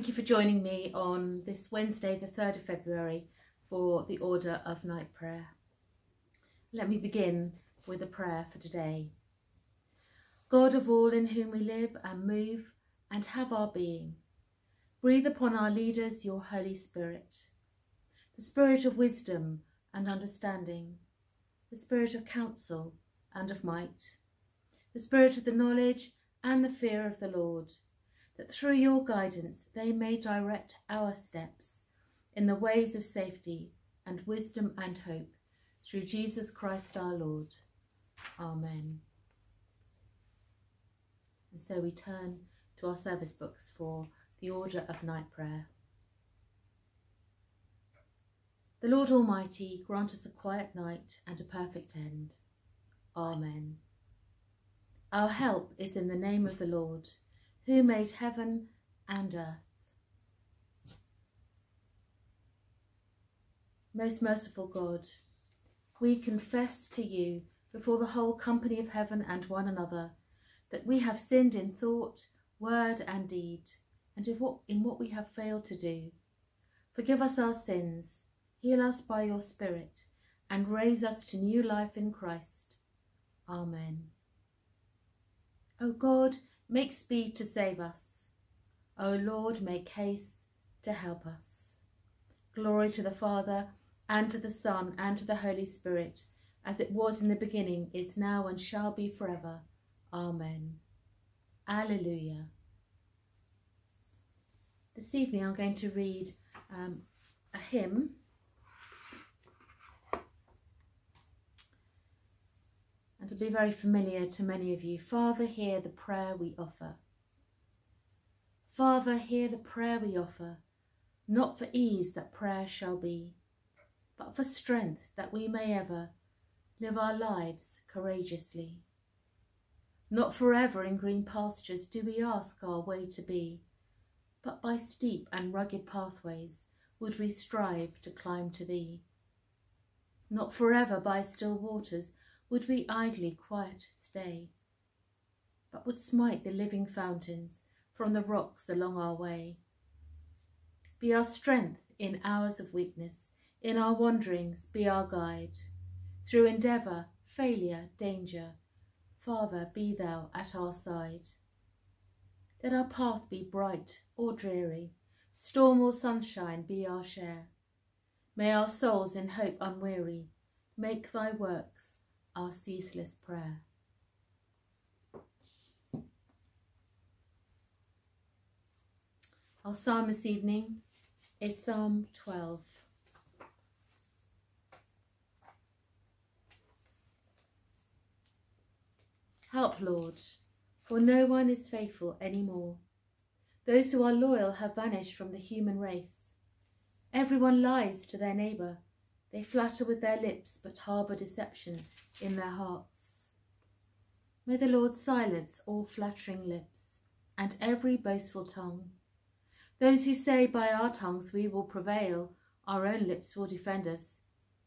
Thank you for joining me on this Wednesday, the 3rd of February, for the Order of Night Prayer. Let me begin with a prayer for today. God of all in whom we live and move and have our being, breathe upon our leaders your Holy Spirit, the Spirit of wisdom and understanding, the Spirit of counsel and of might, the Spirit of the knowledge and the fear of the Lord that through your guidance they may direct our steps in the ways of safety and wisdom and hope through Jesus Christ our Lord. Amen. And so we turn to our service books for the order of night prayer. The Lord Almighty grant us a quiet night and a perfect end. Amen. Our help is in the name of the Lord who made heaven and earth. Most merciful God, we confess to you before the whole company of heaven and one another that we have sinned in thought, word and deed, and in what, in what we have failed to do. Forgive us our sins, heal us by your Spirit, and raise us to new life in Christ. Amen. O God, Make speed to save us. O Lord, make haste to help us. Glory to the Father, and to the Son, and to the Holy Spirit, as it was in the beginning, is now, and shall be forever. Amen. Alleluia. This evening I'm going to read um, a hymn and will be very familiar to many of you. Father, hear the prayer we offer. Father, hear the prayer we offer, not for ease that prayer shall be, but for strength that we may ever live our lives courageously. Not forever in green pastures do we ask our way to be, but by steep and rugged pathways would we strive to climb to thee. Not forever by still waters would we idly quiet stay, but would smite the living fountains from the rocks along our way. Be our strength in hours of weakness, in our wanderings be our guide. Through endeavour, failure, danger, Father, be thou at our side. Let our path be bright or dreary, storm or sunshine be our share. May our souls in hope unweary make thy works our ceaseless prayer. Our psalm this evening is Psalm 12. Help, Lord, for no one is faithful any more. Those who are loyal have vanished from the human race. Everyone lies to their neighbour they flatter with their lips, but harbour deception in their hearts. May the Lord silence all flattering lips and every boastful tongue. Those who say, By our tongues we will prevail, our own lips will defend us.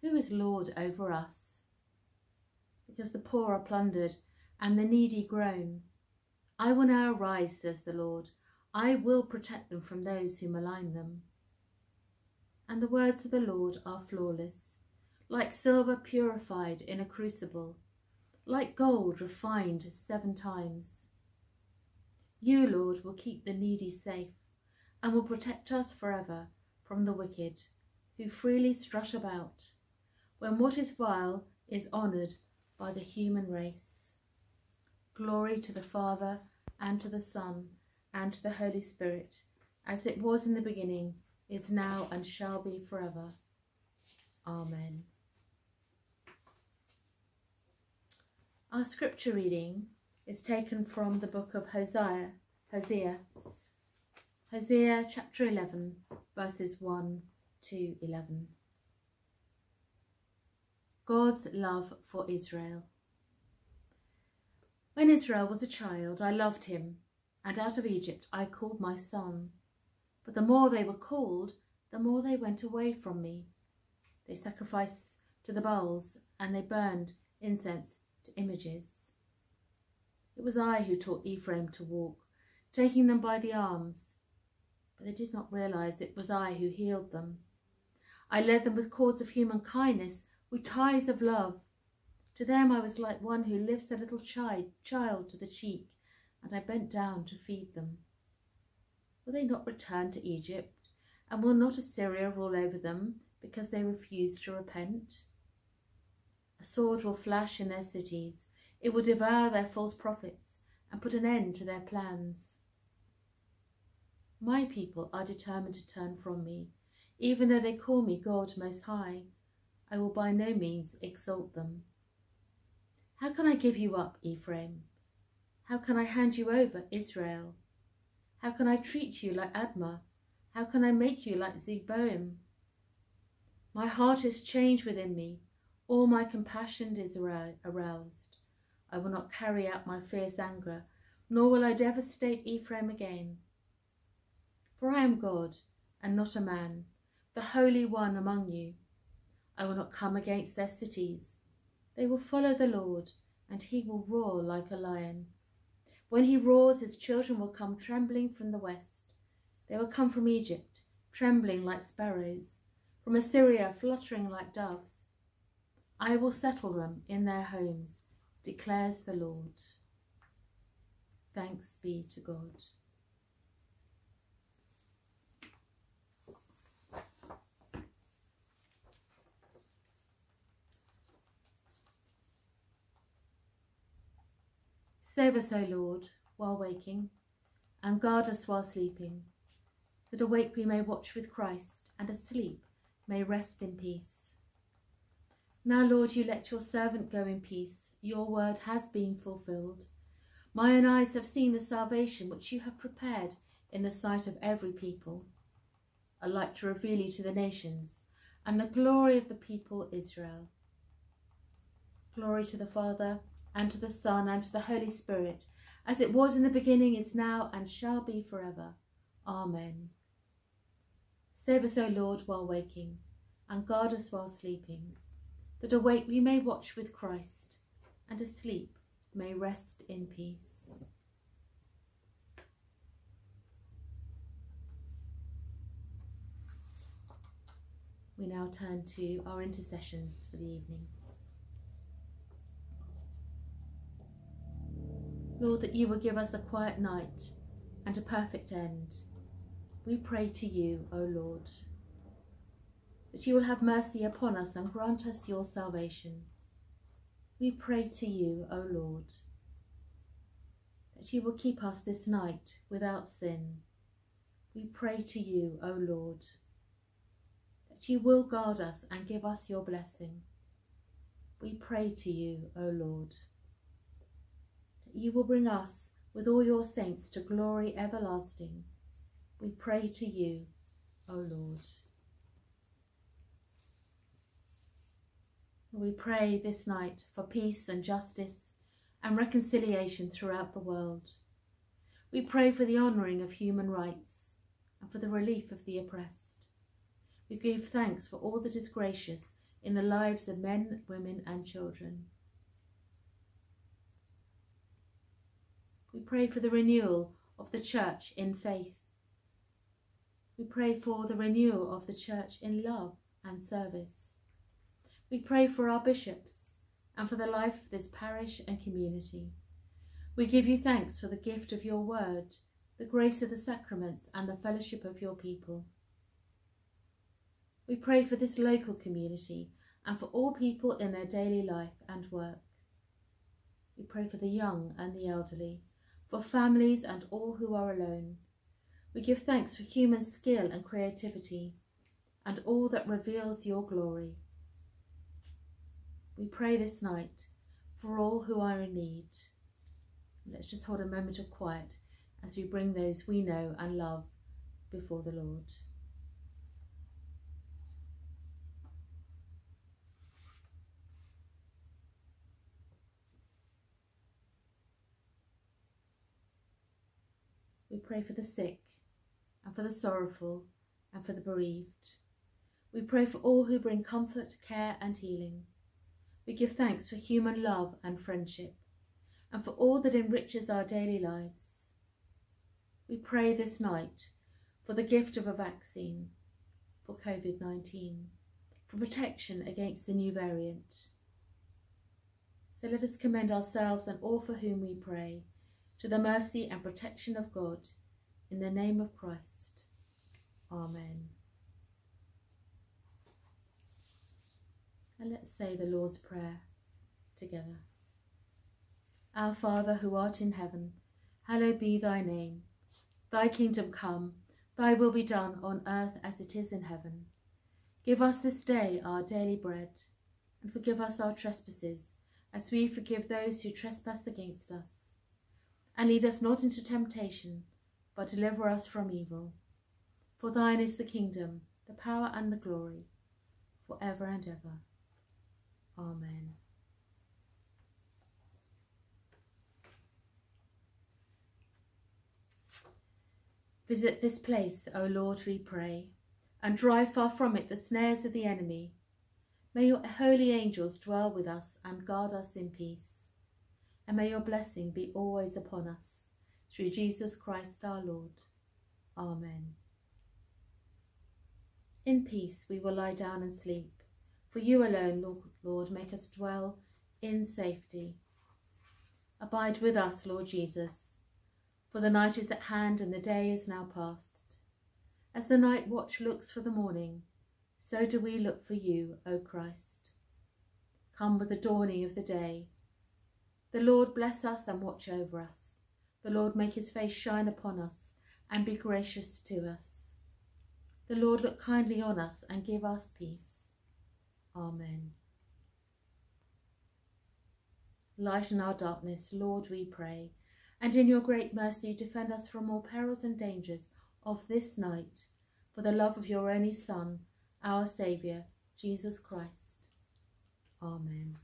Who is Lord over us? Because the poor are plundered and the needy groan. I will now arise, says the Lord. I will protect them from those who malign them and the words of the Lord are flawless, like silver purified in a crucible, like gold refined seven times. You, Lord, will keep the needy safe and will protect us forever from the wicked, who freely strut about, when what is vile is honoured by the human race. Glory to the Father, and to the Son, and to the Holy Spirit, as it was in the beginning, is now and shall be forever. Amen. Our scripture reading is taken from the book of Hosea, Hosea, Hosea chapter 11, verses 1 to 11. God's love for Israel. When Israel was a child, I loved him, and out of Egypt I called my son. But the more they were called, the more they went away from me. They sacrificed to the Baals, and they burned incense to images. It was I who taught Ephraim to walk, taking them by the arms. but they did not realize it was I who healed them. I led them with cords of human kindness, with ties of love. To them I was like one who lifts a little child to the cheek, and I bent down to feed them. Will they not return to Egypt? And will not Assyria rule over them because they refuse to repent? A sword will flash in their cities. It will devour their false prophets and put an end to their plans. My people are determined to turn from me. Even though they call me God Most High, I will by no means exalt them. How can I give you up, Ephraim? How can I hand you over, Israel? How can I treat you like Admah? How can I make you like Zeboim? My heart is changed within me. All my compassion is aroused. I will not carry out my fierce anger, nor will I devastate Ephraim again. For I am God, and not a man, the Holy One among you. I will not come against their cities. They will follow the Lord, and he will roar like a lion. When he roars, his children will come trembling from the west. They will come from Egypt, trembling like sparrows, from Assyria, fluttering like doves. I will settle them in their homes, declares the Lord. Thanks be to God. Save us, O Lord, while waking, and guard us while sleeping, that awake we may watch with Christ, and asleep may rest in peace. Now, Lord, you let your servant go in peace. Your word has been fulfilled. My own eyes have seen the salvation which you have prepared in the sight of every people, a light to reveal you to the nations, and the glory of the people Israel. Glory to the Father, and to the Son, and to the Holy Spirit, as it was in the beginning, is now, and shall be forever. Amen. Save us, O Lord, while waking, and guard us while sleeping, that awake we may watch with Christ, and asleep may rest in peace. We now turn to our intercessions for the evening. Lord, that you will give us a quiet night and a perfect end. We pray to you, O Lord, that you will have mercy upon us and grant us your salvation. We pray to you, O Lord, that you will keep us this night without sin. We pray to you, O Lord, that you will guard us and give us your blessing. We pray to you, O Lord you will bring us with all your saints to glory everlasting. We pray to you, O Lord. We pray this night for peace and justice and reconciliation throughout the world. We pray for the honouring of human rights and for the relief of the oppressed. We give thanks for all that is gracious in the lives of men, women and children. We pray for the renewal of the church in faith. We pray for the renewal of the church in love and service. We pray for our bishops and for the life of this parish and community. We give you thanks for the gift of your word, the grace of the sacraments and the fellowship of your people. We pray for this local community and for all people in their daily life and work. We pray for the young and the elderly, for families and all who are alone. We give thanks for human skill and creativity and all that reveals your glory. We pray this night for all who are in need. Let's just hold a moment of quiet as we bring those we know and love before the Lord. We pray for the sick and for the sorrowful and for the bereaved. We pray for all who bring comfort, care and healing. We give thanks for human love and friendship and for all that enriches our daily lives. We pray this night for the gift of a vaccine for COVID 19, for protection against the new variant. So let us commend ourselves and all for whom we pray to the mercy and protection of God in the name of Christ. Amen. And let's say the Lord's Prayer together. Our Father who art in heaven, hallowed be thy name. Thy kingdom come, thy will be done on earth as it is in heaven. Give us this day our daily bread, and forgive us our trespasses, as we forgive those who trespass against us. And lead us not into temptation, but deliver us from evil. For thine is the kingdom, the power, and the glory, for ever and ever. Amen. Visit this place, O Lord, we pray, and drive far from it the snares of the enemy. May your holy angels dwell with us and guard us in peace. And may your blessing be always upon us, through Jesus Christ our Lord. Amen. In peace we will lie down and sleep, for you alone, Lord, make us dwell in safety. Abide with us, Lord Jesus, for the night is at hand and the day is now past. As the night watch looks for the morning, so do we look for you, O Christ. Come with the dawning of the day. The Lord bless us and watch over us. The Lord make his face shine upon us and be gracious to us. The Lord look kindly on us and give us peace. Amen. Lighten our darkness, Lord, we pray, and in your great mercy defend us from all perils and dangers of this night, for the love of your only Son, our Saviour, Jesus Christ. Amen.